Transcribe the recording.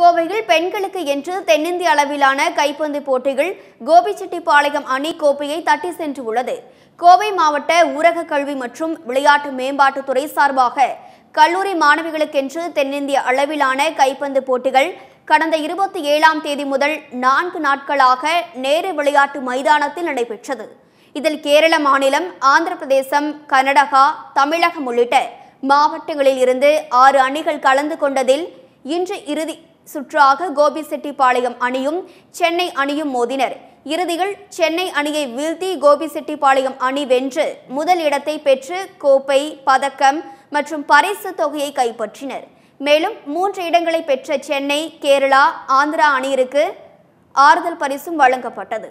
கோவையில் பெண்களுக்கு என்று தென்னிந்திய அளவிலான கைப்பந்து போட்டிகள் கோபிச்செட்டிப்பாளையம் அணி கோப்பையை தட்டி சென்றுள்ளது. கோவை மாவட்ட ஊரக கல்வி மற்றும் விளையாட்டு மேம்பாட்டுத்துறை சார்பாக கல்லூரி மாணவிகளுக்கென்று தென்னிந்திய அளவிலான கைப்பந்து போட்டிகள் கடந்த இருபத்தி ஏழாம் தேதி முதல் நான்கு நாட்களாக நேரு விளையாட்டு மைதானத்தில் நடைபெற்றது. இதில் கேரள மாநிலம் ஆந்திர பிரதேசம் கர்நாடகா தமிழகம் உள்ளிட்ட மாவட்டங்களில் இருந்து ஆறு அணிகள் கலந்து கொண்டதில் இன்று இறுதி சுற்றாக கோபிசெட்டிப்பாளையம் அணியும் சென்னை அணியும் மோதினர். இறுதியில் சென்னை அணியை வீழ்த்தி கோபிசெட்டிப்பாளையம் அணி வென்று முதல் இடத்தை பெற்று கோப்பை பதக்கம் மற்றும் பரிசு தொகையை கைப்பற்றினர். மேலும் மூன்று இடங்களை பெற்ற சென்னை கேரளா ஆந்திரா அணியிற்கு ஆறுதல் பரிசும் வழங்கப்பட்டது.